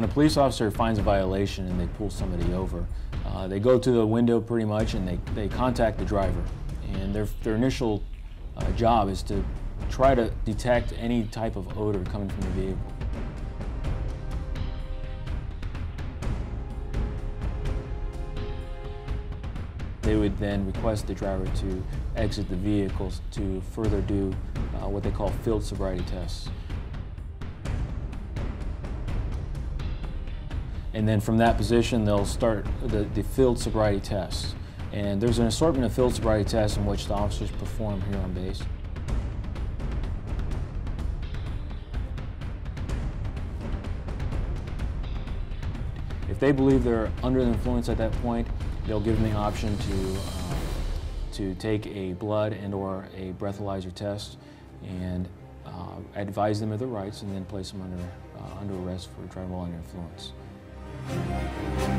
when a police officer finds a violation and they pull somebody over, uh, they go to the window pretty much and they, they contact the driver. And their, their initial uh, job is to try to detect any type of odor coming from the vehicle. They would then request the driver to exit the vehicles to further do uh, what they call field sobriety tests. And then from that position, they'll start the, the field sobriety tests. And there's an assortment of field sobriety tests in which the officers perform here on base. If they believe they're under the influence at that point, they'll give them the option to, uh, to take a blood and or a breathalyzer test and uh, advise them of their rights and then place them under, uh, under arrest for driving while under influence. Thank you.